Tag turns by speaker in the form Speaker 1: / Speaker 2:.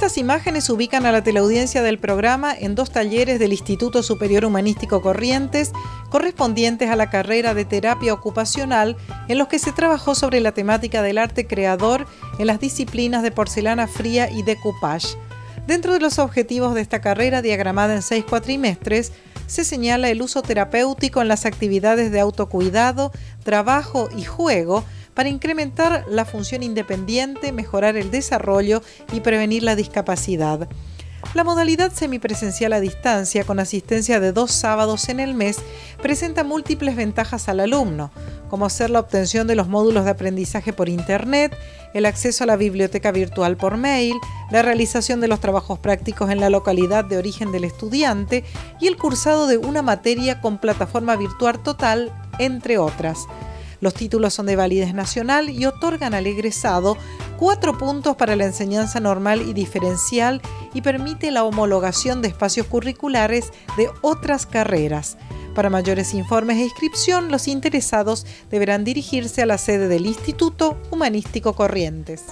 Speaker 1: Estas imágenes ubican a la teleaudiencia del programa en dos talleres del Instituto Superior Humanístico Corrientes correspondientes a la carrera de terapia ocupacional en los que se trabajó sobre la temática del arte creador en las disciplinas de porcelana fría y decoupage. Dentro de los objetivos de esta carrera, diagramada en seis cuatrimestres, se señala el uso terapéutico en las actividades de autocuidado, trabajo y juego para incrementar la función independiente, mejorar el desarrollo y prevenir la discapacidad. La modalidad semipresencial a distancia, con asistencia de dos sábados en el mes, presenta múltiples ventajas al alumno, como ser la obtención de los módulos de aprendizaje por Internet, el acceso a la biblioteca virtual por mail, la realización de los trabajos prácticos en la localidad de origen del estudiante y el cursado de una materia con plataforma virtual total, entre otras. Los títulos son de validez nacional y otorgan al egresado cuatro puntos para la enseñanza normal y diferencial y permite la homologación de espacios curriculares de otras carreras. Para mayores informes e inscripción, los interesados deberán dirigirse a la sede del Instituto Humanístico Corrientes.